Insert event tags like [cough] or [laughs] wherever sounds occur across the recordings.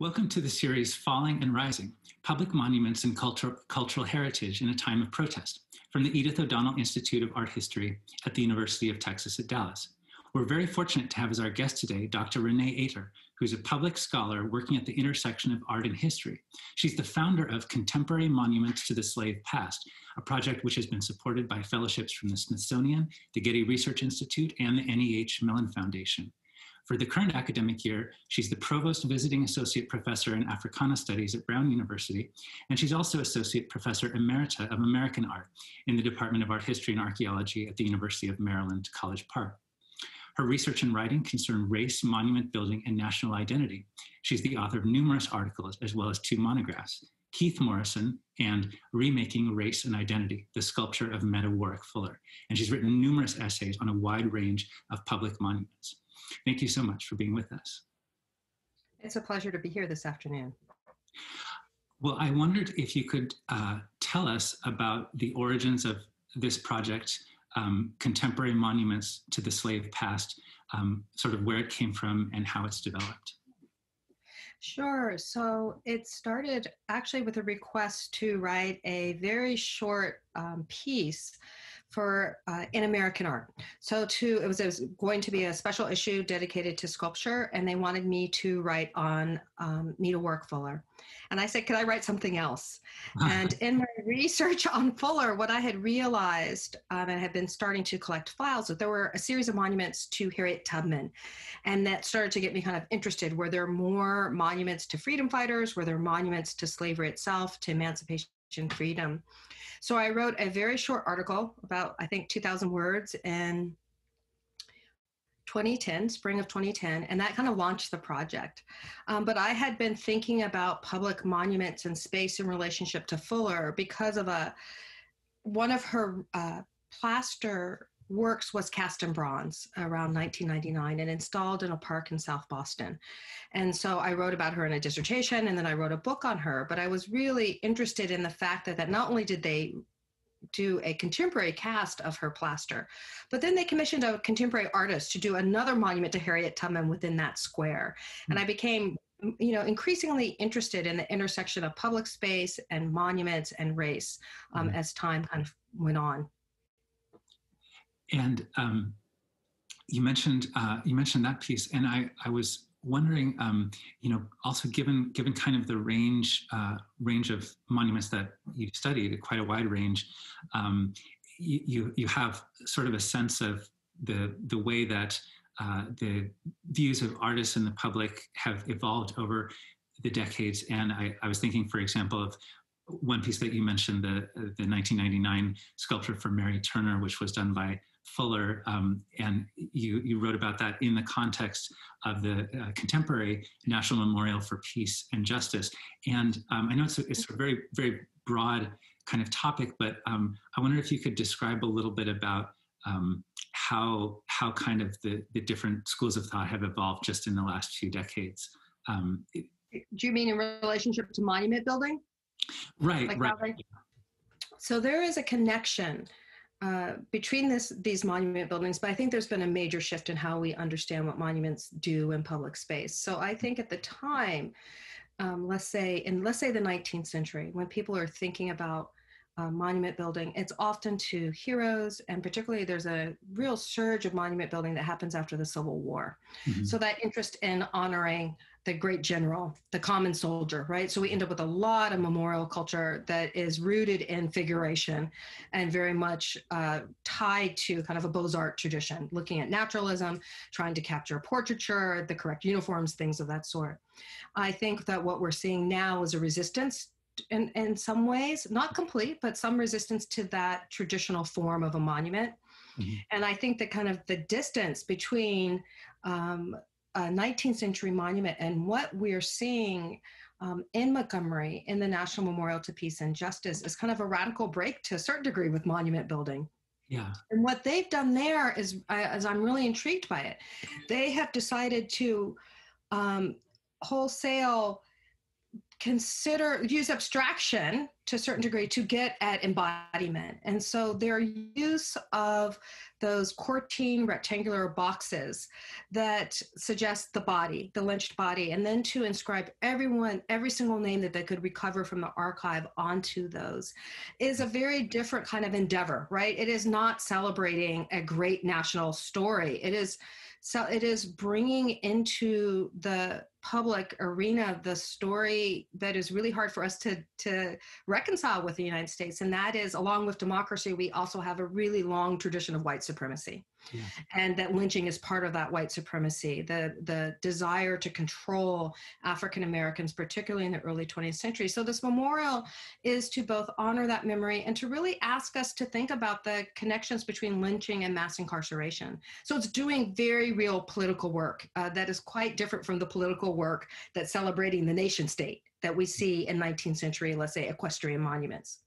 Welcome to the series Falling and Rising Public Monuments and Cultural, Cultural Heritage in a Time of Protest from the Edith O'Donnell Institute of Art History at the University of Texas at Dallas. We're very fortunate to have as our guest today Dr. Renee Ater, who's a public scholar working at the intersection of art and history. She's the founder of Contemporary Monuments to the Slave Past, a project which has been supported by fellowships from the Smithsonian, the Getty Research Institute, and the NEH Mellon Foundation. For the current academic year, she's the Provost Visiting Associate Professor in Africana Studies at Brown University, and she's also Associate Professor Emerita of American Art in the Department of Art History and Archaeology at the University of Maryland, College Park. Her research and writing concern race, monument building, and national identity. She's the author of numerous articles as well as two monographs, Keith Morrison and Remaking Race and Identity, the Sculpture of Meta Warrick Fuller. And she's written numerous essays on a wide range of public monuments. Thank you so much for being with us. It's a pleasure to be here this afternoon. Well, I wondered if you could uh, tell us about the origins of this project, um, Contemporary Monuments to the Slave Past, um, sort of where it came from and how it's developed. Sure. So it started actually with a request to write a very short um, piece for uh, in American art. So to it was, it was, going to be a special issue dedicated to sculpture, and they wanted me to write on um, Warrick Fuller. And I said, could I write something else? [laughs] and in my research on Fuller, what I had realized um, and had been starting to collect files that there were a series of monuments to Harriet Tubman, and that started to get me kind of interested. Were there more monuments to freedom fighters? Were there monuments to slavery itself, to emancipation? freedom. So I wrote a very short article, about I think 2,000 words, in 2010, spring of 2010, and that kind of launched the project. Um, but I had been thinking about public monuments and space in relationship to Fuller because of a one of her uh, plaster works was cast in bronze around 1999 and installed in a park in South Boston. And so I wrote about her in a dissertation and then I wrote a book on her. But I was really interested in the fact that, that not only did they do a contemporary cast of her plaster, but then they commissioned a contemporary artist to do another monument to Harriet Tubman within that square. Mm-hmm. And I became you know increasingly interested in the intersection of public space and monuments and race um, mm-hmm. as time kind of went on and um, you mentioned uh, you mentioned that piece, and I I was wondering, um, you know, also given given kind of the range uh, range of monuments that you studied, quite a wide range, um, you you have sort of a sense of the the way that uh, the views of artists and the public have evolved over the decades. And I, I was thinking, for example, of one piece that you mentioned, the the 1999 sculpture for Mary Turner, which was done by Fuller, um, and you, you wrote about that in the context of the uh, contemporary National Memorial for Peace and Justice. And um, I know it's a, it's a very, very broad kind of topic, but um, I wonder if you could describe a little bit about um, how, how kind of the, the different schools of thought have evolved just in the last few decades. Um, Do you mean in relationship to monument building? Right, like right. So there is a connection uh, between this, these monument buildings, but I think there's been a major shift in how we understand what monuments do in public space. So I think at the time, um, let's say in let's say the 19th century, when people are thinking about uh, monument building, it's often to heroes, and particularly there's a real surge of monument building that happens after the Civil War. Mm-hmm. So that interest in honoring the great general, the common soldier, right? So we end up with a lot of memorial culture that is rooted in figuration and very much uh, tied to kind of a Beaux Arts tradition, looking at naturalism, trying to capture portraiture, the correct uniforms, things of that sort. I think that what we're seeing now is a resistance in, in some ways, not complete, but some resistance to that traditional form of a monument. Mm-hmm. And I think that kind of the distance between um, a 19th century monument and what we're seeing um, in Montgomery in the National Memorial to Peace and Justice is kind of a radical break to a certain degree with monument building. Yeah. And what they've done there is, as I'm really intrigued by it, they have decided to um, wholesale consider use abstraction to a certain degree to get at embodiment. And so their use of those Corten rectangular boxes that suggest the body the lynched body and then to inscribe everyone every single name that they could recover from the archive onto those is a very different kind of endeavor right? It is not celebrating a great national story. It is so it is bringing into the public arena the story that is really hard for us to, to reconcile with the United States. And that is, along with democracy, we also have a really long tradition of white supremacy. Yeah. And that lynching is part of that white supremacy, the, the desire to control African Americans, particularly in the early 20th century. So, this memorial is to both honor that memory and to really ask us to think about the connections between lynching and mass incarceration. So, it's doing very real political work uh, that is quite different from the political work that's celebrating the nation state that we see in 19th century, let's say, equestrian monuments.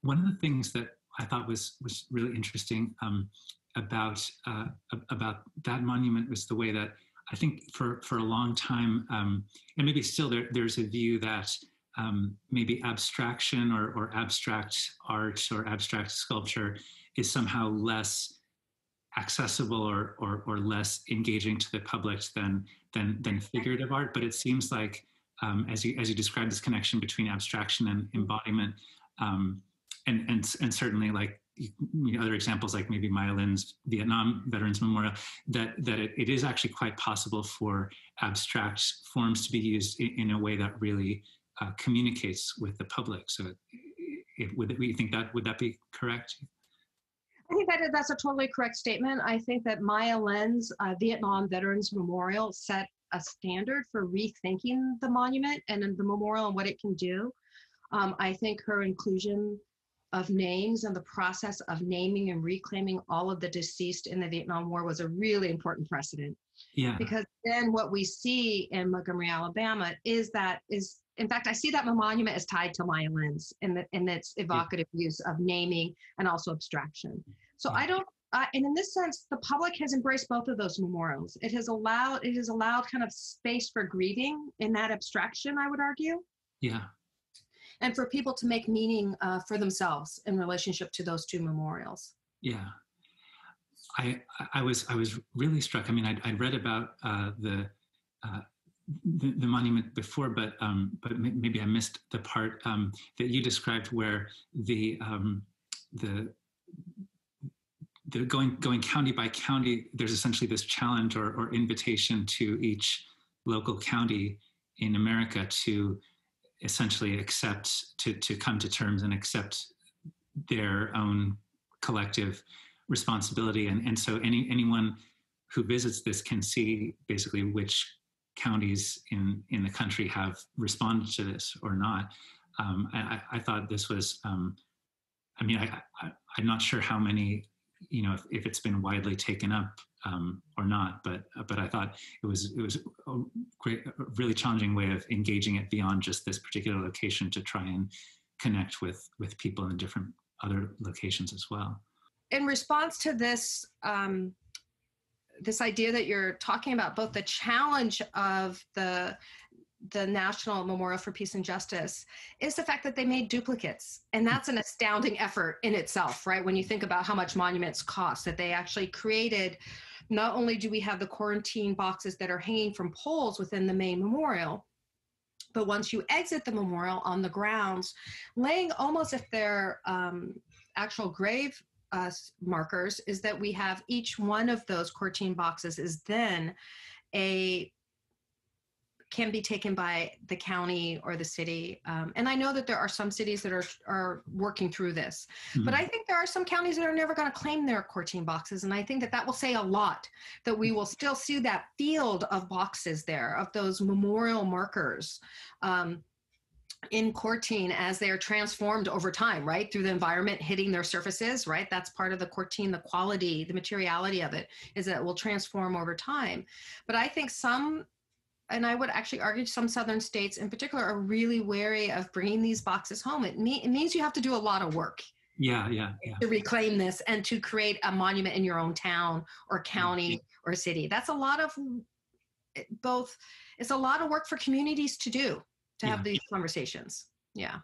One of the things that I thought was was really interesting um, about uh, about that monument was the way that I think for for a long time, um, and maybe still there, there's a view that um, maybe abstraction or, or abstract art or abstract sculpture is somehow less accessible or, or, or less engaging to the public than than than figurative art. But it seems like um, as you as you describe this connection between abstraction and embodiment, um, and and and certainly like you know, other examples like maybe Maya Lin's Vietnam Veterans Memorial, that, that it, it is actually quite possible for abstract forms to be used in, in a way that really uh, communicates with the public. So it, would we think that, would that be correct? I think that that's a totally correct statement. I think that Maya Lin's uh, Vietnam Veterans Memorial set a standard for rethinking the monument and the memorial and what it can do. Um, I think her inclusion of names and the process of naming and reclaiming all of the deceased in the Vietnam War was a really important precedent. Yeah. Because then what we see in Montgomery, Alabama is that is in fact I see that monument is tied to Maya Lin's in the in its evocative yeah. use of naming and also abstraction. So yeah. I don't uh, and in this sense, the public has embraced both of those memorials. It has allowed it has allowed kind of space for grieving in that abstraction. I would argue. Yeah and for people to make meaning uh, for themselves in relationship to those two memorials. Yeah. I, I was I was really struck. I mean, I'd, I'd read about uh, the, uh, the, the monument before, but um, but maybe I missed the part um, that you described where the um, the the going going county by county. There's essentially this challenge or, or invitation to each local county in America to essentially accept to to come to terms and accept their own collective responsibility. And and so any anyone who visits this can see basically which counties in in the country have responded to this or not. Um, I, I, thought this was um, i mean I, I i'm not sure how many you know if, if it's been widely taken up um, or not. But but I thought it was it was a great, a really challenging way of engaging it beyond just this particular location to try and connect with with people in different other locations as well. In response to this. Um, this idea that you're talking about both the challenge of the the National Memorial for Peace and Justice is the fact that they made duplicates. And that's an astounding effort in itself, right? When you think about how much monuments cost, that they actually created not only do we have the Corten boxes that are hanging from poles within the main memorial, but once you exit the memorial on the grounds, laying almost if they're um, actual grave uh, markers, is that we have each one of those Corten boxes is then a can be taken by the county or the city. Um, and I know that there are some cities that are, are working through this, mm-hmm. but I think there are some counties that are never going to claim their Corten boxes. And I think that that will say a lot that we will still see that field of boxes there, of those memorial markers. Um, in Corten as they are transformed over time, right? Through the environment hitting their surfaces, right? That's part of the Corten, the quality, the materiality of it is that it will transform over time. But I think some and I would actually argue some southern states in particular are really wary of bringing these boxes home. It, me- it means you have to do a lot of work. Yeah, yeah, yeah. To reclaim this and to create a monument in your own town or county mm-hmm. or city. That's a lot of both, it's a lot of work for communities to do. to have these conversations. Yeah.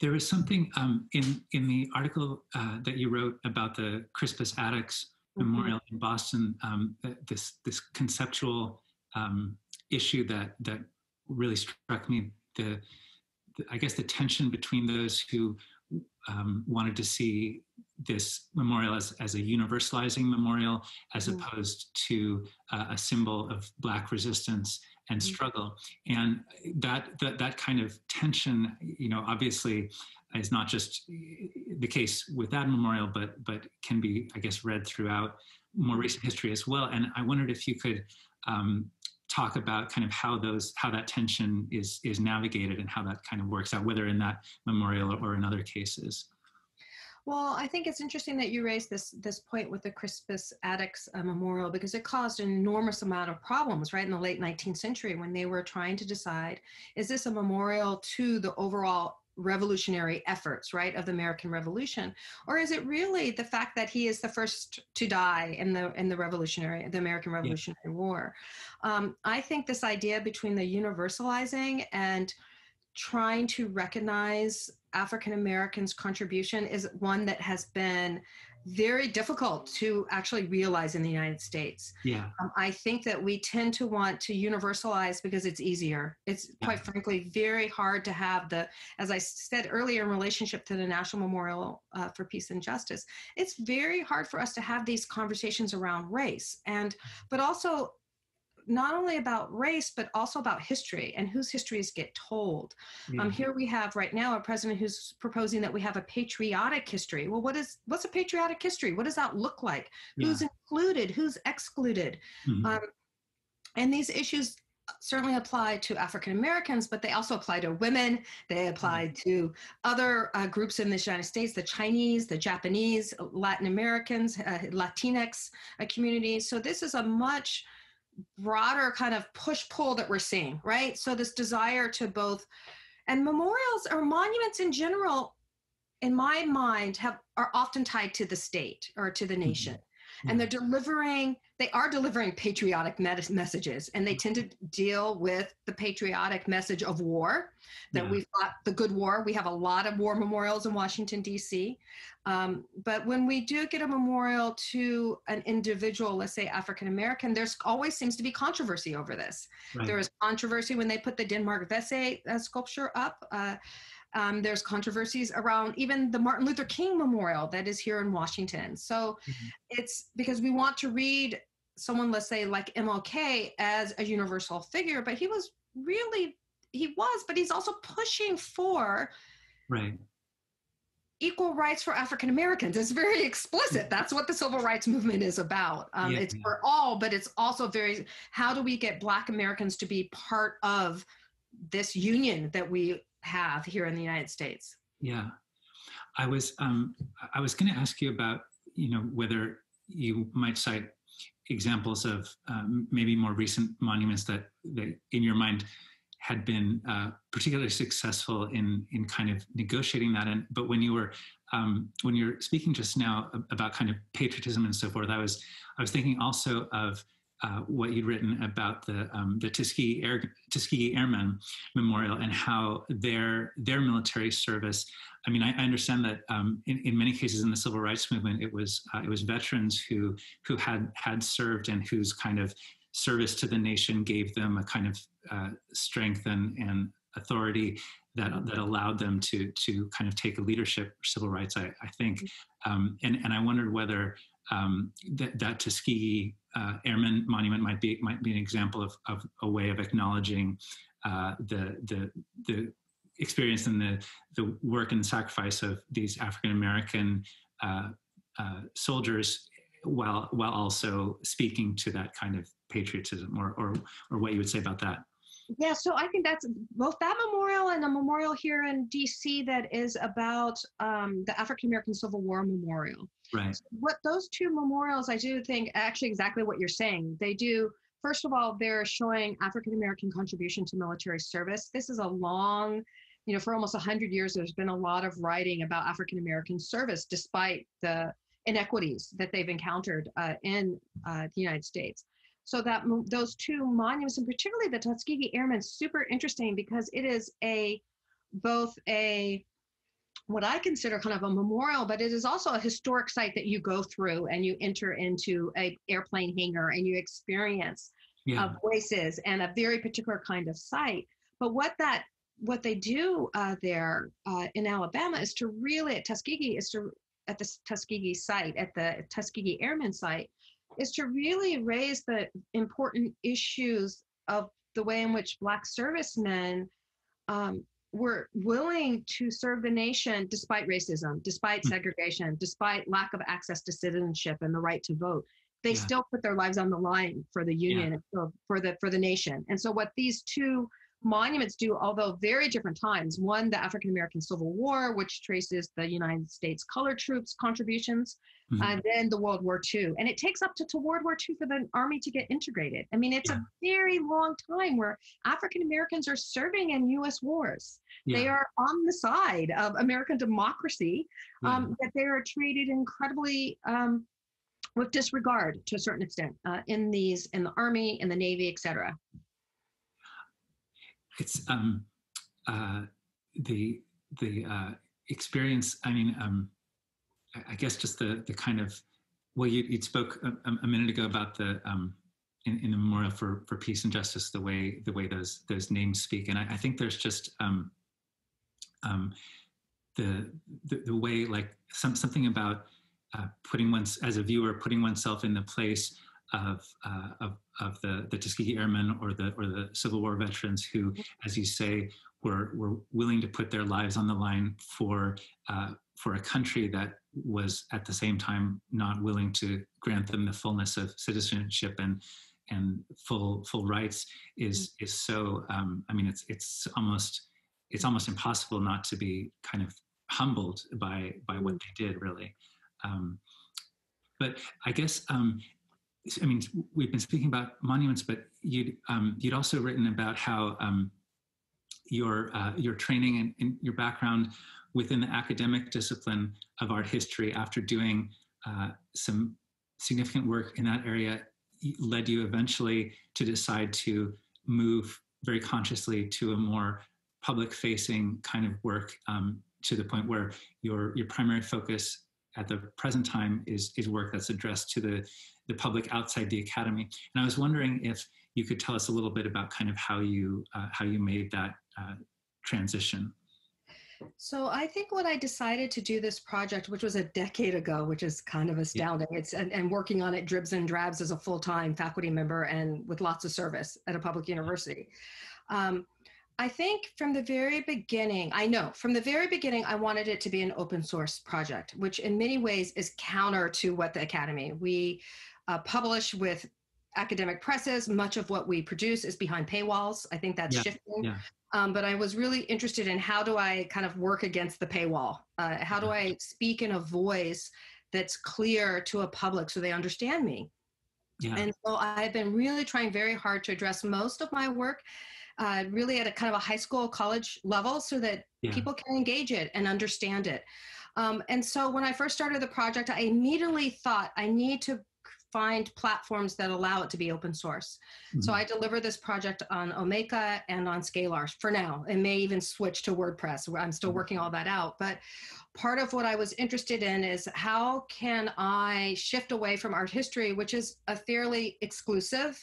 There was something um, in in the article uh, that you wrote about the Crispus Attucks mm-hmm. Memorial in Boston. Um, this this conceptual um, issue that that really struck me. The, the, I guess the tension between those who um, wanted to see this memorial as, as a universalizing memorial as mm-hmm. opposed to uh, a symbol of black resistance and mm-hmm. struggle and that, that that kind of tension you know obviously is not just the case with that memorial but but can be i guess read throughout more recent history as well and i wondered if you could um, talk about kind of how those how that tension is is navigated and how that kind of works out whether in that memorial or in other cases. Well, I think it's interesting that you raised this this point with the Crispus Attucks uh, Memorial because it caused an enormous amount of problems, right, in the late 19th century when they were trying to decide is this a memorial to the overall revolutionary efforts, right, of the American Revolution, or is it really the fact that he is the first to die in the in the Revolutionary, the American Revolutionary yeah. War? Um, I think this idea between the universalizing and trying to recognize African Americans' contribution is one that has been very difficult to actually realize in the United States. Yeah. Um, I think that we tend to want to universalize because it's easier. It's yeah. quite frankly very hard to have the, as I said earlier, in relationship to the National Memorial uh, for Peace and Justice, it's very hard for us to have these conversations around race and, but also not only about race, but also about history and whose histories get told. Um, mm-hmm. Um, here we have right now a president who's proposing that we have a patriotic history. Well, what is what's a patriotic history? What does that look like? Yeah. Who's included? Who's excluded? Mm-hmm. Um, and these issues certainly apply to African Americans, but they also apply to women. They apply mm-hmm. to other uh, groups in the United States, the Chinese, the Japanese, Latin Americans, uh, Latinx uh, communities. So this is a much broader kind of push pull that we're seeing, right? So this desire to both, and memorials or monuments in general, in my mind, have are often tied to the state or to the mm-hmm. nation. And they're delivering they are delivering patriotic messages and they tend to deal with the patriotic message of war that yeah. we fought the good war we have a lot of war memorials in washington d.c um, but when we do get a memorial to an individual let's say african american there's always seems to be controversy over this right. there was controversy when they put the denmark vesey uh, sculpture up uh, um, there's controversies around even the Martin Luther King Memorial that is here in Washington. So mm-hmm. it's because we want to read someone, let's say, like MLK as a universal figure, but he was really, he was, but he's also pushing for right equal rights for African Americans. It's very explicit. That's what the civil rights movement is about. Um, yeah, it's yeah. for all, but it's also very how do we get Black Americans to be part of this union that we have here in the United States. Yeah, I was um, I was going to ask you about you know whether you might cite examples of um, maybe more recent monuments that that in your mind had been uh, particularly successful in in kind of negotiating that and but when you were um, when you're speaking just now about kind of patriotism and so forth i was i was thinking also of uh, what you'd written about the um, the Tuskegee, Air, Tuskegee Airmen Memorial and how their their military service. I mean, I, I understand that um, in, in many cases in the civil rights movement, it was uh, it was veterans who who had had served and whose kind of service to the nation gave them a kind of uh, strength and, and authority that that allowed them to to kind of take a leadership civil rights. I, I think, mm-hmm. um, and and I wondered whether um, that, that Tuskegee uh, Airmen Monument might be might be an example of, of a way of acknowledging uh, the the the experience and the the work and sacrifice of these African American uh, uh, soldiers, while while also speaking to that kind of patriotism, or or or what you would say about that. Yeah, so I think that's both that memorial and a memorial here in DC that is about um, the African American Civil War Memorial. Right. So what those two memorials, I do think actually exactly what you're saying. They do, first of all, they're showing African American contribution to military service. This is a long, you know, for almost 100 years, there's been a lot of writing about African American service despite the inequities that they've encountered uh, in uh, the United States. So that those two monuments, and particularly the Tuskegee Airmen, super interesting because it is a both a what I consider kind of a memorial, but it is also a historic site that you go through and you enter into a airplane hangar and you experience yeah. uh, voices and a very particular kind of site. But what that what they do uh, there uh, in Alabama is to really at Tuskegee is to at the Tuskegee site at the Tuskegee Airmen site is to really raise the important issues of the way in which Black servicemen um, were willing to serve the nation despite racism, despite hmm. segregation, despite lack of access to citizenship and the right to vote. They yeah. still put their lives on the line for the union yeah. for, for the for the nation. And so what these two monuments do, although very different times. One, the African American Civil War, which traces the United States color troops' contributions, mm-hmm. and then the World War II. And it takes up to, to World War II for the Army to get integrated. I mean, it's yeah. a very long time where African Americans are serving in U.S. wars. Yeah. They are on the side of American democracy, um, yeah. they are treated incredibly. Um, with disregard to a certain extent uh, in these in the army in the navy et cetera it's um, uh, the the uh, experience. I mean, um, I, guess just the the kind of well, you you spoke a, a minute ago about the um, in, in, the memorial for for peace and justice, the way the way those those names speak, and I, I think there's just um, um, the, the, the way like some something about uh, putting one's as a viewer putting oneself in the place of, uh, of, of the, the Tuskegee Airmen or the, or the Civil War veterans who, as you say, were, were willing to put their lives on the line for, uh, for a country that was at the same time not willing to grant them the fullness of citizenship and, and full, full rights is, is so, um, I mean, it's, it's almost, it's almost impossible not to be kind of humbled by, by what they did really. Um, but I guess um, I mean, we've been speaking about monuments, but you'd um, you'd also written about how um, your uh, your training and, and, your background within the academic discipline of art history, after doing uh, some significant work in that area, led you eventually to decide to move very consciously to a more public-facing kind of work, um, to the point where your your primary focus at the present time is is work that's addressed to the the public outside the academy. And I was wondering if you could tell us a little bit about kind of how you uh, how you made that uh, transition. So I think when I decided to do this project, which was a decade ago, which is kind of astounding, yeah. it's and, and, working on it dribs and drabs as a full-time faculty member and with lots of service at a public university. Um, I think from the very beginning, I know from the very beginning, I wanted it to be an open source project, which in many ways is counter to what the Academy. We uh, publish with academic presses. Much of what we produce is behind paywalls. I think that's yeah, shifting. Yeah. Um, but I was really interested in how do I kind of work against the paywall? Uh, how do I speak in a voice that's clear to a public so they understand me? Yeah. And so I've been really trying very hard to address most of my work uh, really at a kind of a high school, college level so that yeah. people can engage it and understand it. Um, and so when I first started the project, I immediately thought I need to find platforms that allow it to be open source. Mm-hmm. So I deliver this project on Omeka and on Scalar for now. It may even switch to WordPress. I'm still mm-hmm. working all that out. But part of what I was interested in is how can I shift away from art history, which is a fairly exclusive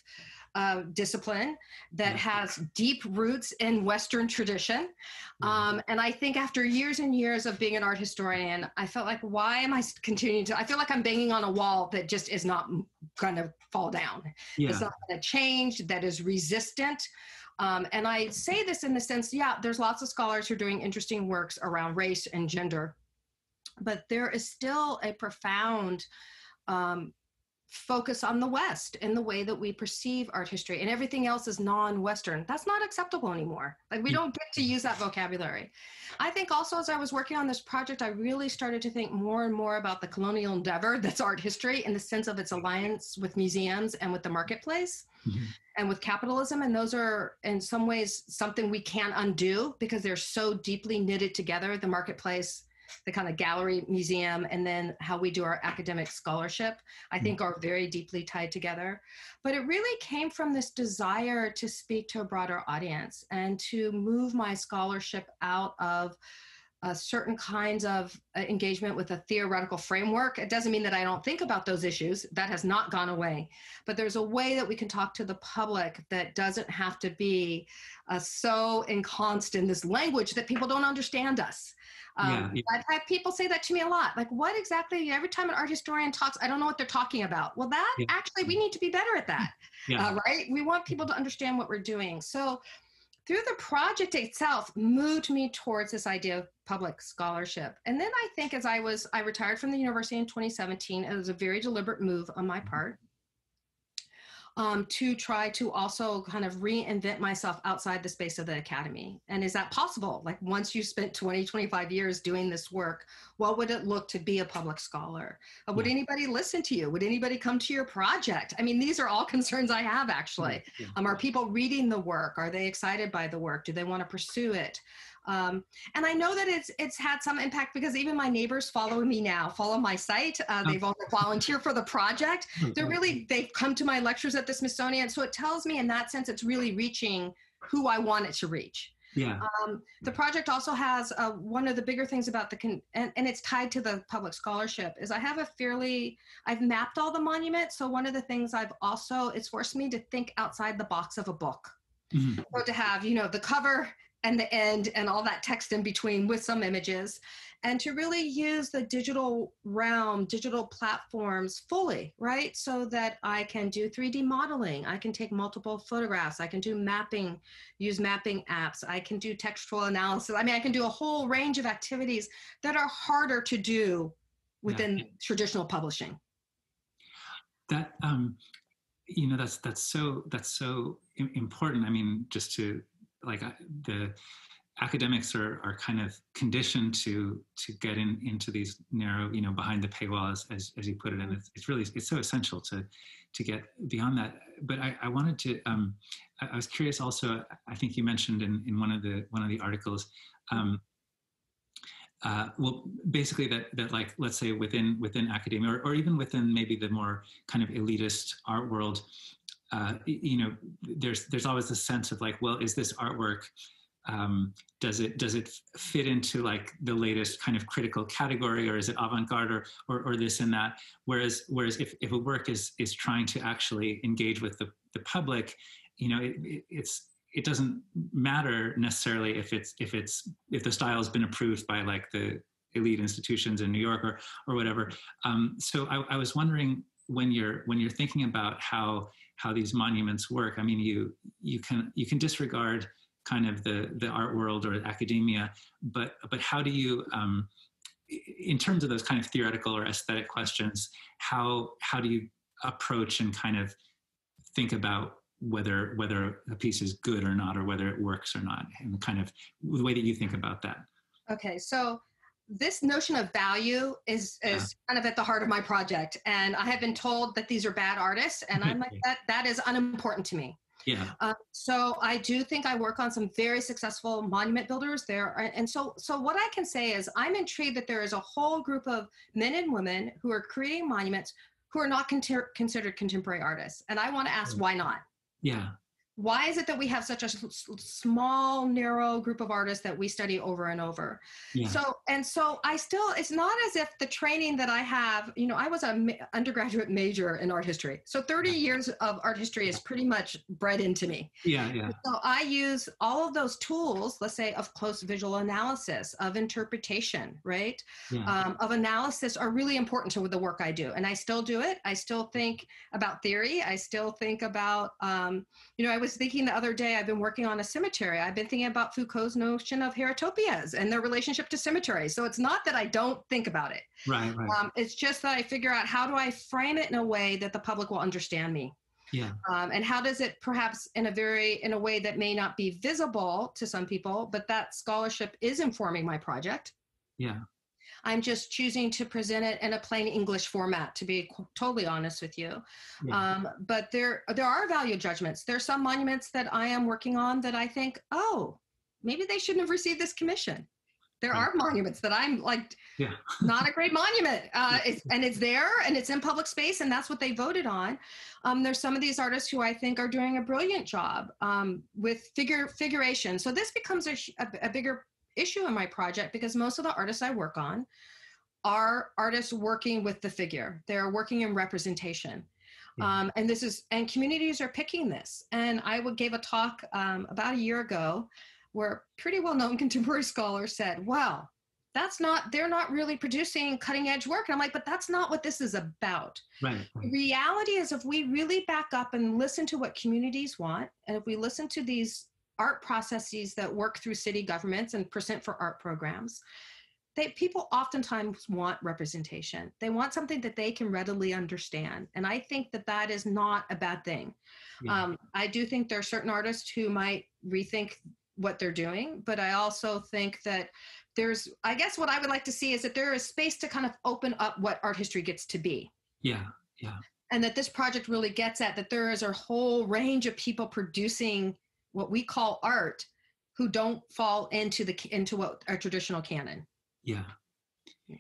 uh, discipline that has deep roots in Western tradition. Mm-hmm. Um, and I think after years and years of being an art historian, I felt like, why am I continuing to? I feel like I'm banging on a wall that just is not going to fall down. Yeah. It's not going to change, that is resistant. Um, and I say this in the sense, yeah, there's lots of scholars who are doing interesting works around race and gender, but there is still a profound um, focus on the West and the way that we perceive art history, and everything else is non-Western. That's not acceptable anymore. Like we mm. don't get to use that vocabulary. I think also as I was working on this project, I really started to think more and more about the colonial endeavor that's art history in the sense of its alliance with museums and with the marketplace. Mm-hmm. And with capitalism, and those are in some ways something we can't undo because they're so deeply knitted together the marketplace, the kind of gallery museum and then how we do our academic scholarship, I think mm. are very deeply tied together. But it really came from this desire to speak to a broader audience and to move my scholarship out of uh, certain kinds of uh, engagement with a theoretical framework. It doesn't mean that I don't think about those issues. That has not gone away. But there's a way that we can talk to the public that doesn't have to be uh, so enconced in this language that people don't understand us. Um, yeah, yeah. I've had people say that to me a lot. Like, what exactly? Every time an art historian talks, I don't know what they're talking about. Well, that yeah. actually, we need to be better at that, uh, right? We want people to understand what we're doing. So, through the project itself moved me towards this idea of public scholarship. And then i think as i was i retired from the university in 2017 it was a very deliberate move on my part um, to try to also kind of reinvent myself outside the space of the academy. And is that possible? Like once you spent 20, 25 years doing this work, what would it look to be a public scholar? Uh, would yeah. anybody listen to you? Would anybody come to your project? I mean, these are all [laughs] concerns I have actually. Yeah. Um, are people reading the work? Are they excited by the work? Do they want to pursue it? Um, and I know that it's it's had some impact because even my neighbors follow me now, follow my site. Uh, they've also volunteered for the project. They're really they've come to my lectures at the Smithsonian, so it tells me in that sense it's really reaching who I want it to reach. Yeah. Um, the project also has uh, one of the bigger things about the con- and, and it's tied to the public scholarship is I have a fairly I've mapped all the monuments. So one of the things I've also it's forced me to think outside the box of a book. Mm-hmm. So to have you know the cover and the end and all that text in between with some images and to really use the digital realm digital platforms fully right? So that i can do 3d modeling i can take multiple photographs i can do mapping use mapping apps i can do textual analysis. I mean i can do a whole range of activities that are harder to do within yeah. traditional publishing. That um you know that's that's so that's so important. I mean just to like the academics are, are kind of conditioned to to get in into these narrow you know behind the paywall as, as, as you put it. And it's, it's really it's so essential to to get beyond that. But i, I wanted to um, I, I, was curious also i think you mentioned in, in one of the one of the articles um, uh, well basically that that like let's say within within academia or, or even within maybe the more kind of elitist art world uh, you know, there's there's always a sense of like, well, is this artwork? Um, does it does it fit into like the latest kind of critical category, or is it avant-garde, or, or, or this and that? Whereas whereas if, if a work is is trying to actually engage with the, the public, you know, it, it, it's it doesn't matter necessarily if it's if it's if the style has been approved by like the elite institutions in New York or or whatever. Um, so I, I was wondering when you're when you're thinking about how how these monuments work. I mean, you you can you can disregard kind of the the art world or academia, but but how do you um, in terms of those kind of theoretical or aesthetic questions, how how do you approach and kind of think about whether whether a piece is good or not, or whether it works or not, and kind of the way that you think about that? Okay, so this notion of value is is kind of at the heart of my project. And i have been told that these are bad artists and i'm like that that is unimportant to me. Yeah. Uh, so i do think i work on some very successful monument builders there. And so so what i can say is i'm intrigued that there is a whole group of men and women who are creating monuments who are not con- considered contemporary artists. And i want to ask why not? Yeah why is it that we have such a small narrow group of artists that we study over and over? Yeah. so and so i still it's not as if the training that i have you know i was an ma- undergraduate major in art history. So 30 yeah. years of art history is pretty much bred into me. Yeah yeah. So i use all of those tools let's say of close visual analysis of interpretation right? Yeah. um, of analysis are really important to the work i do and i still do it. I still think about theory. I still think about um, you know i was thinking the other day, I've been working on a cemetery. I've been thinking about Foucault's notion of heterotopias and their relationship to cemeteries. So it's not that I don't think about it. Right, right. Um, it's just that I figure out how do I frame it in a way that the public will understand me. Yeah. Um, and how does it perhaps in a very in a way that may not be visible to some people, but that scholarship is informing my project. Yeah. I'm just choosing to present it in a plain English format, to be totally honest with you. Yeah. Um, but there, there are value judgments. There are some monuments that I am working on that I think, oh, maybe they shouldn't have received this commission. there are monuments that I'm like, Yeah. [laughs] not a great monument. Uh, it's, and it's there and it's in public space and that's what they voted on. Um, there's some of these artists who I think are doing a brilliant job um, with figure figuration. So this becomes a, a, a bigger issue in my project because most of the artists I work on are artists working with the figure. They're working in representation. Yeah. Um, and this is and communities are picking this. And I would gave a talk um, about a year ago where a pretty well-known [laughs] contemporary scholar said, "Well, that's not they're not really producing cutting edge work." And I'm like, "But that's not what this is about." Right. The right. reality is if we really back up and listen to what communities want, and if we listen to these art processes that work through city governments and percent for art programs, they people oftentimes want representation. They want something that they can readily understand, and I think that that is not a bad thing. Yeah. Um, I do think there are certain artists who might rethink what they're doing, but I also think that there's, I guess, what I would like to see is that there is space to kind of open up what art history gets to be Yeah. yeah. and that this project really gets at that there is a whole range of people producing what we call art who don't fall into the into what a traditional canon Yeah.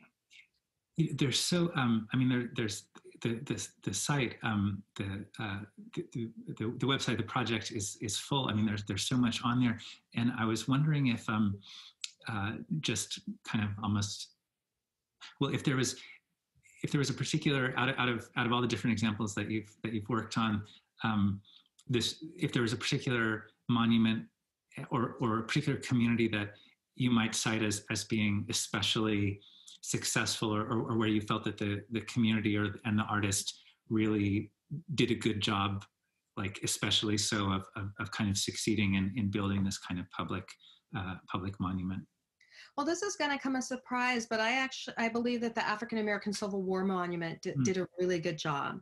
There's so um, I mean there there's the the, the site um, the, uh, the, the the the website the project is is full. I mean there's there's so much on there, and I was wondering if um, uh, just kind of almost well if there was if there was a particular out of out of out of all the different examples that you've that you've worked on um, this if there was a particular monument or or a particular community that you might cite as as being especially successful or, or, or where you felt that the the community or and the artist really did a good job like especially so of, of, of kind of succeeding in, in building this kind of public uh, public monument well this is going to come as a surprise but i actually i believe that the african american civil war monument did, Hmm. did a really good job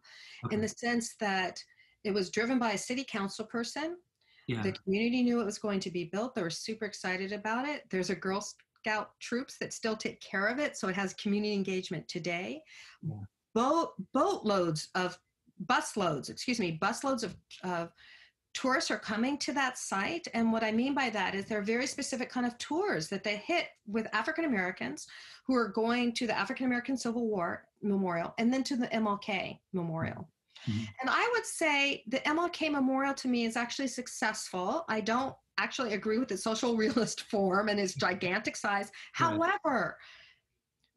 in the sense that it was driven by a city council person yeah. the community knew it was going to be built they were super excited about it. There's a girl scout troops that still take care of it so it has community engagement today. Yeah. boat boatloads of bus loads excuse me bus loads of, of tourists are coming to that site and what i mean by that is there are very specific kind of tours that they hit with african americans who are going to the african american civil war memorial and then to the mlk memorial Mhm. and I would say the MLK Memorial to me is actually successful. I don't actually agree with its social [laughs] realist form and its gigantic size. However,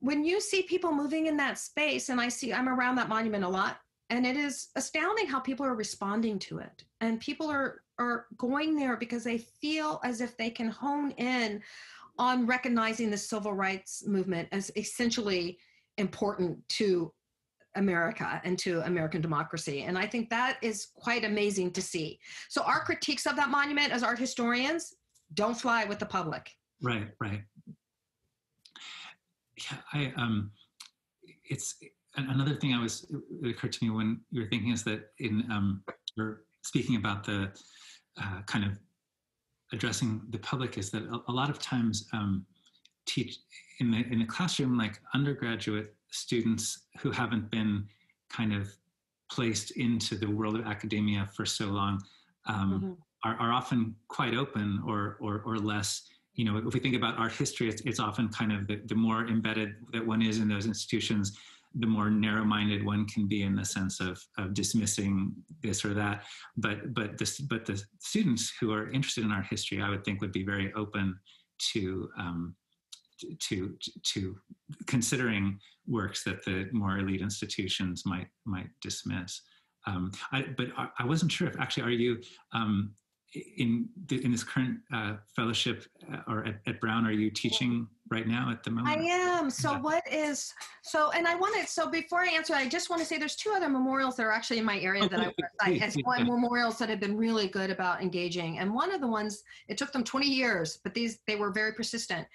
when you see people moving in that space, and I see I'm around that monument a lot, and it is astounding how people are responding to it. And people are are going there because they feel as if they can hone in on recognizing the civil rights movement as essentially important to America and to American democracy. And I think that is quite amazing to see. So, our critiques of that monument as art historians don't fly with the public. right right yeah i um it's another thing i was it occurred to me when you were thinking is that in um you're speaking about the uh, kind of addressing the public is that a, a lot of times um teach in the in the classroom like undergraduate students who haven't been kind of placed into the world of academia for so long um, Mhm. are, are often quite open or, or, or less, you know, if we think about art history, it's, it's often kind of the, the more embedded that one is in those institutions, the more narrow-minded one can be in the sense of, of dismissing this or that. But, but, this, but the students who are interested in art history, I would think would be very open to, um, to, to considering works that the more elite institutions might, might dismiss. Um, I, but I, I wasn't sure if actually, are you, um, in in this current uh, fellowship uh, or at, at Brown, are you teaching right now at the moment? I am. So, Okay. what is so? And I wanted so before I answer, I just want to say there's two other memorials that are actually in my area Oh, that I please, work at. one yeah. memorials that have been really good about engaging, and one of the ones it took them 20 years, but these they were very persistent.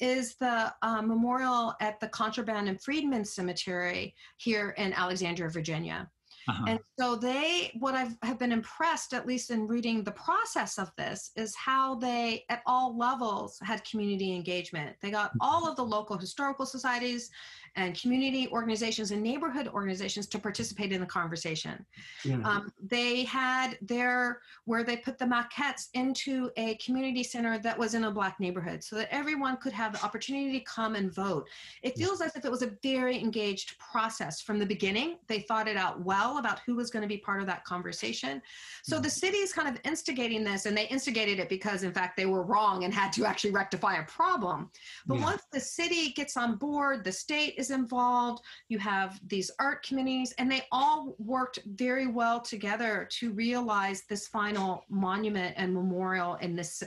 Is the uh, memorial at the Contraband and Freedmen Cemetery here in Alexandria, Virginia. Uh-huh. And so they, what I've have been impressed, at least in reading the process of this, is how they, at all levels, had community engagement. They got all of the local historical societies and community organizations and neighborhood organizations to participate in the conversation. Yeah. Um, they had their where they put the maquettes into a community center that was in a black neighborhood so that everyone could have the opportunity to come and vote. It feels as if it was a very engaged process from the beginning. They thought it out well about who was going to be part of that conversation. So the city is kind of instigating this, and they instigated it because, in fact, they were wrong and had to actually rectify a problem. But Yeah. once the city gets on board, the state is involved, you have these art committees, and they all worked very well together to realize this final monument and memorial in this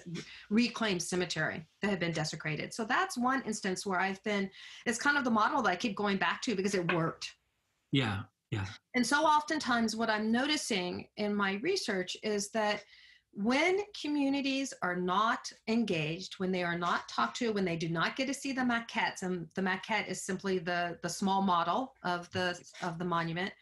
reclaimed cemetery that had been desecrated. So that's one instance where I've been, it's kind of the model that I keep going back to because it worked. Yeah, yeah. And so oftentimes, what I'm noticing in my research is that when communities are not engaged, when they are not talked to, when they do not get to see the maquettes, and the maquette is simply the the small model of the of the monument,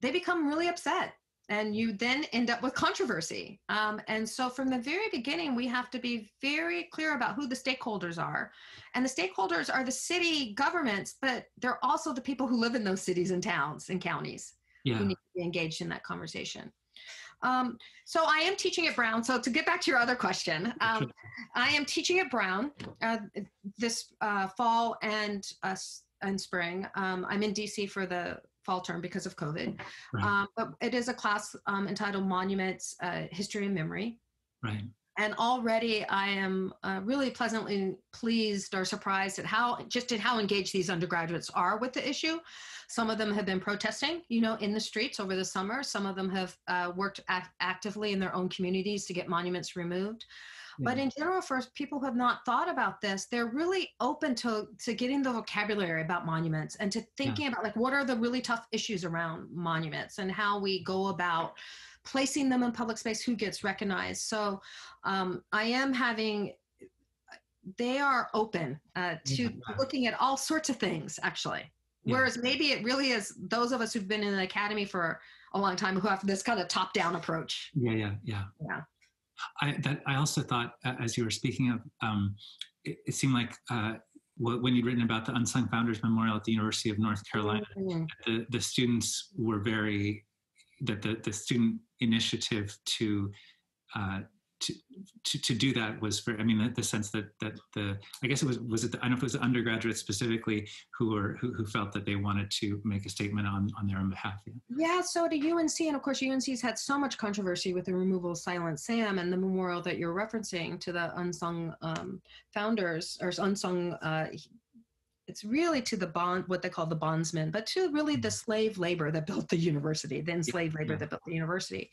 they become really upset, and you then end up with controversy. Um, and so, from the very beginning, we have to be very clear about who the stakeholders are, and the stakeholders are the city governments, but they're also the people who live in those cities and towns and counties Yeah. who need to be engaged in that conversation. Um, so I am teaching at Brown. So to get back to your other question, um, I am teaching at Brown uh, this uh, fall and uh, and spring. Um, I'm in DC for the fall term because of COVID, Right. um, but it is a class um, entitled Monuments, uh, History and Memory. Right. And already I am uh, really pleasantly pleased or surprised at how just at how engaged these undergraduates are with the issue. Some of them have been protesting, you know, in the streets over the summer. Some of them have uh, worked ac- actively in their own communities to get monuments removed. But in general, for people who have not thought about this, they're really open to to getting the vocabulary about monuments and to thinking about like what are the really tough issues around monuments and how we go about placing them in public space, who gets recognized. So um, I am having. They are open uh, to Yeah. looking at all sorts of things, actually. Yeah. Whereas maybe it really is those of us who've been in the academy for a long time who have this kind of top-down approach. Yeah, yeah, yeah. Yeah. I that I also thought uh, as you were speaking of, um, it, it seemed like uh, wh- when you'd written about the unsung founders memorial at the University of North Carolina, Mhm. the the students were very that the the student initiative to. Uh, to, to, to do that was for I mean, the, the sense that, that the, I guess it was, was it, the, I don't know if it was the undergraduates specifically who were, who, who felt that they wanted to make a statement on, on their own behalf. Yeah. Yeah, so to UNC, and of course, UNC's had so much controversy with the removal of Silent Sam and the memorial that you're referencing to the unsung um, founders or unsung. Uh, it's really to the bond, what they call the bondsmen, but to really the slave labor that built the university, the enslaved labor that built the university.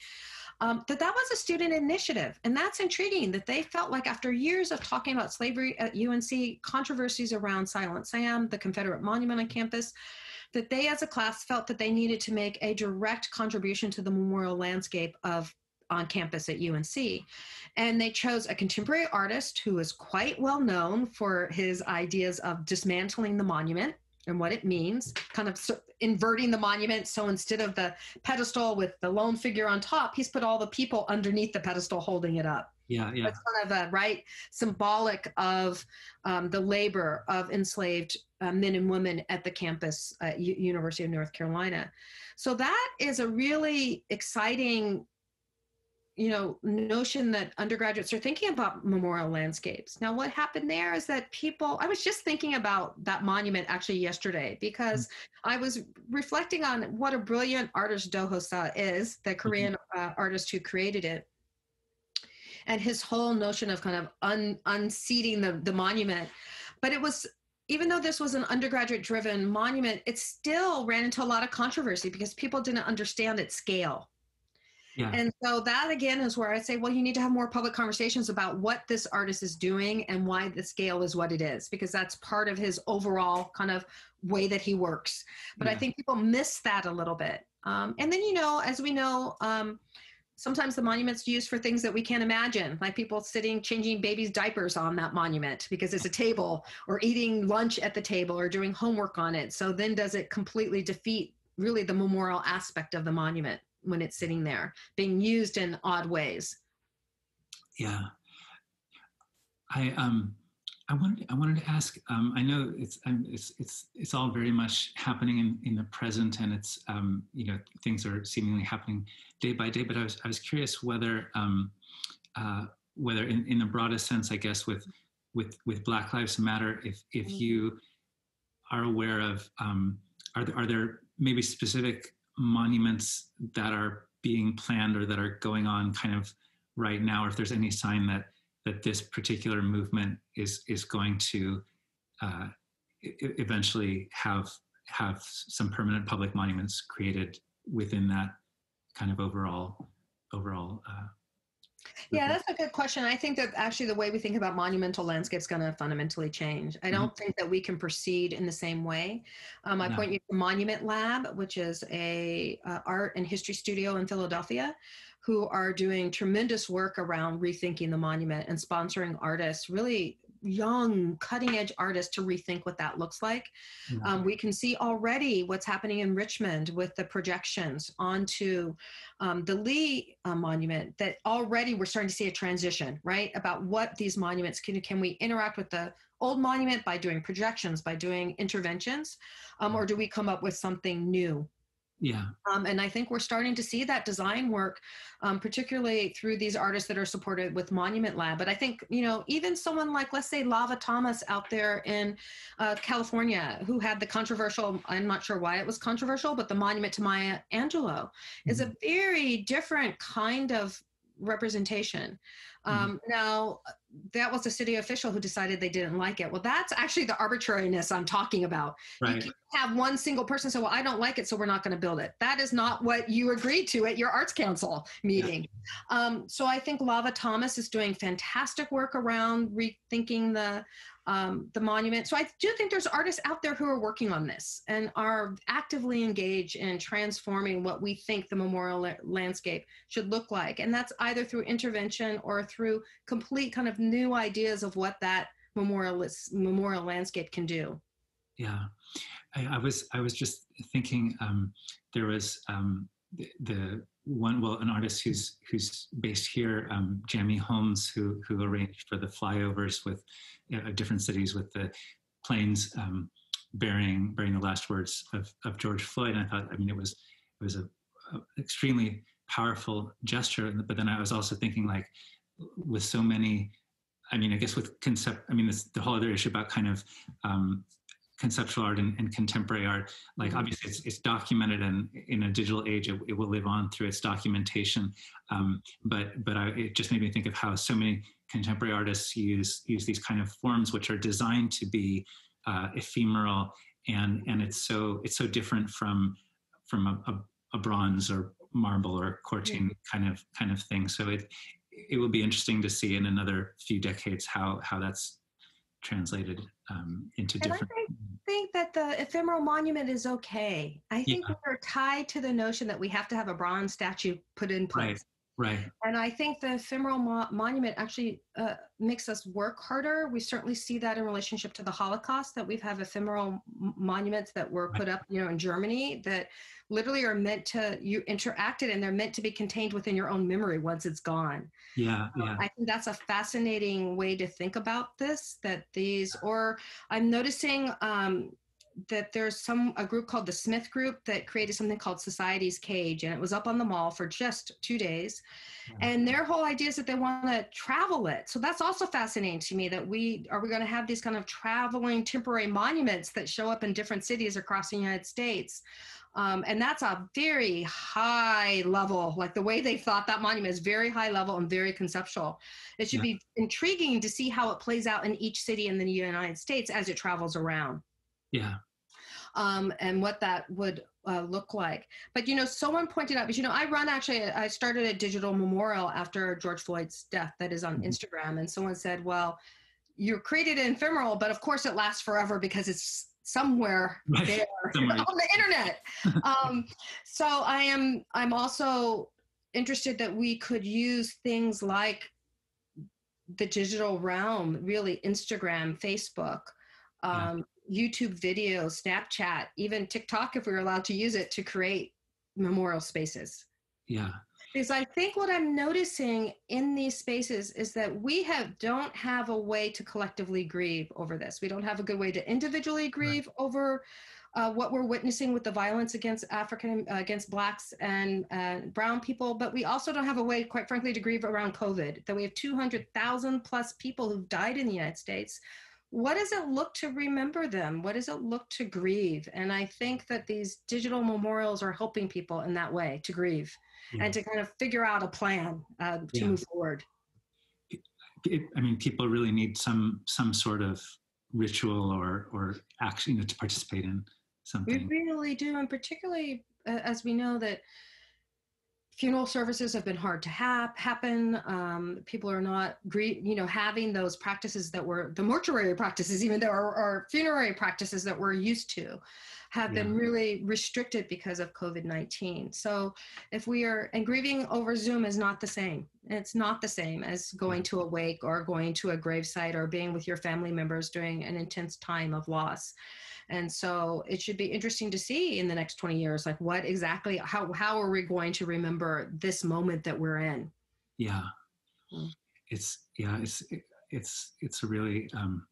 Um, that that was a student initiative, and that's intriguing. That they felt like after years of talking about slavery at UNC, controversies around Silent Sam, the Confederate monument on campus, that they as a class felt that they needed to make a direct contribution to the memorial landscape of on campus at UNC. And they chose a contemporary artist who is quite well known for his ideas of dismantling the monument and what it means, kind of inverting the monument. So instead of the pedestal with the lone figure on top, he's put all the people underneath the pedestal holding it up. Yeah. Yeah. That's kind of a right symbolic of um, the labor of enslaved uh, men and women at the campus at U- University of North Carolina. So that is a really exciting, you know, notion that undergraduates are thinking about memorial landscapes. Now, what happened there is that people. I was just thinking about that monument actually yesterday because I was reflecting on what a brilliant artist Do Ho Suh is, the Korean uh, artist who created it and his whole notion of kind of un, unseating the, the monument. But it was, even though this was an undergraduate driven monument, it still ran into a lot of controversy because people didn't understand its scale. Yeah. And so that again is where I say, well, you need to have more public conversations about what this artist is doing and why the scale is what it is, because that's part of his overall kind of way that he works. But I think people miss that a little bit. Um, and then, you know, as we know, um, sometimes the monument's used for things that we can't imagine, like people sitting changing babies' diapers on that monument because it's a table, or eating lunch at the table, or doing homework on it. So then, does it completely defeat really the memorial aspect of the monument when it's sitting there, being used in odd ways? Yeah. I um I wanted I wanted to ask. Um, I know it's it's it's it's all very much happening in, in the present, and it's um, you know things are seemingly happening day by day. But I was I was curious whether um, uh, whether in, in the broadest sense, I guess with with with Black Lives Matter, if if mm-hmm. you are aware of um, are there, are there maybe specific monuments that are being planned or that are going on kind of right now, or if there's any sign that that this particular movement is is going to uh, eventually have have some permanent public monuments created within that kind of overall overall uh, yeah, that's a good question. I think that actually the way we think about monumental landscape is going to fundamentally change. I don't mm-hmm. think that we can proceed in the same way. Um, I no. point you to Monument Lab, which is a uh, art and history studio in Philadelphia, who are doing tremendous work around rethinking the monument and sponsoring artists, really young, cutting edge artists to rethink what that looks like. Mm-hmm. Um, we can see already what's happening in Richmond with the projections onto um, the Lee uh, Monument. That already we're starting to see a transition, right? About what these monuments can can we interact with the old monument by doing projections, by doing interventions, um, or do we come up with something new? Yeah. Um, and I think we're starting to see that design work, um, particularly through these artists that are supported with Monument Lab. But I think, you know, even someone like, let's say, Lava Thomas out there in uh, California, who had the controversial, I'm not sure why it was controversial, but the monument to Maya Angelou mm-hmm. is a mm-hmm. very different kind of representation. Mm-hmm. Um, mm-hmm. Now, that was a city official who decided they didn't like it. Well, that's actually the arbitrariness I'm talking about. Right. You can't have one single person say, "Well, I don't like it, so we're not going to build it." That is not what you agreed to at your arts council meeting. Yeah. Um, so I think Lava Thomas is doing fantastic work around rethinking the um, the monument. So I do think there's artists out there who are working on this and are actively engaged in transforming what we think the memorial la- landscape should look like. And that's either through intervention or through complete kind of new ideas of what that memorial memorial landscape can do. Yeah, I, I was I was just thinking um, there was um, the, the one well an artist who's who's based here um, Jammie Holmes who who arranged for the flyovers with you know, different cities with the planes um, bearing bearing the last words of, of george floyd. And i thought i mean it was it was a, a extremely powerful gesture. But then i was also thinking like with so many i mean i guess with concept i mean this, the whole other issue about kind of um, conceptual art and, and contemporary art like mm-hmm. obviously it's, it's, documented and in a digital age it, it will live on through its documentation um, but but I, it just made me think of how so many contemporary artists use use these kind of forms which are designed to be uh, ephemeral and and it's so it's so different from from a, a, a bronze or marble or Corten kind of kind of thing so it it will be interesting to see in another few decades how how that's translated um, into and different. I think that the ephemeral monument is okay. I think yeah. we're tied to the notion that we have to have a bronze statue put in place. Right. And I think the ephemeral mo- monument actually uh, makes us work harder. We certainly see that in relationship to the Holocaust, that we've ephemeral m- monuments that were put up, you know, in Germany that literally are meant to you interacted and they're meant to be contained within your own memory once it's gone yeah, yeah. i think that's a fascinating way to think about this that these or i'm noticing um, that there's some a group called the Smith Group that created something called Society's Cage, and it was up on the mall for just two days. And their whole idea is that they want to travel it. So that's also fascinating to me. That we are we going to have these kind of traveling temporary monuments that show up in different cities across the United States. Um, and that's a very high level, like the way they thought that monument is very high level and very conceptual. It should yeah. be intriguing to see how it plays out in each city in the United States as it travels around. Yeah. Um, and what that would uh, look like. But you know, someone pointed out, but you know, I run actually, I started a digital memorial after George Floyd's death that is on mm-hmm. Instagram. And someone said, well, you created an ephemeral, but of course it lasts forever because it's somewhere [laughs] right. there [laughs] somewhere. on the internet. [laughs] um, so I am I'm also interested that we could use things like the digital realm, really Instagram, Facebook, um. YouTube videos, Snapchat, even TikTok, if we were allowed to use it to create memorial spaces. Yeah. Because I think what I'm noticing in these spaces is that we have don't have a way to collectively grieve over this. We don't have a good way to individually grieve right. over uh, what we're witnessing with the violence against African, uh, against blacks and uh, brown people, but we also don't have a way, quite frankly, to grieve around COVID. That we have 200,000 plus people who've died in the United States. What does it look to remember them? What does it look to grieve? And I think that these digital memorials are helping people in that way to grieve yeah. and to kind of figure out a plan uh, to yeah. move forward. It, I mean, people really need some some sort of ritual or or action you know, to participate in something. We really do, and particularly uh, as we know that funeral services have been hard to have happen. Um, people are not, you know, having those practices that were the mortuary practices, even though our, our funerary practices that we're used to have yeah. been really restricted because of COVID 19. So, if we are, and grieving over Zoom is not the same. It's not the same as going to a wake or going to a gravesite or being with your family members during an intense time of loss. And so it should be interesting to see in the next 20 years, like what exactly, how, how are we going to remember this moment that we're in? Yeah. Mm. It's, yeah, it's, it's, it's a really, um,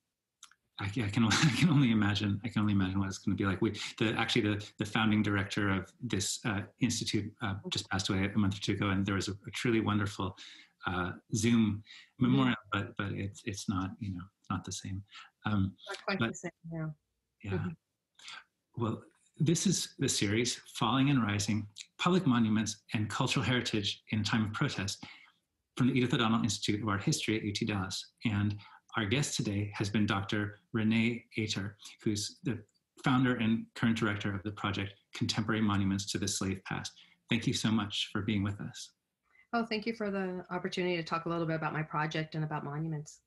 I, I, can [laughs] I can only imagine I can only imagine what it's going to be like. We the actually the the founding director of this uh, institute uh, just passed away a month or two ago, and there was a, a truly wonderful uh, Zoom mm-hmm. memorial, mm-hmm. but but it's it's not you know not the same. Um, not quite but, the same. Yeah. Yeah. Mm-hmm. Well, this is the series Falling and Rising Public Monuments and Cultural Heritage in a Time of Protest from the Edith O'Donnell Institute of Art History at UT Dallas. And our guest today has been Dr. Renee Ater, who's the founder and current director of the project Contemporary Monuments to the Slave Past. Thank you so much for being with us. Oh, thank you for the opportunity to talk a little bit about my project and about monuments.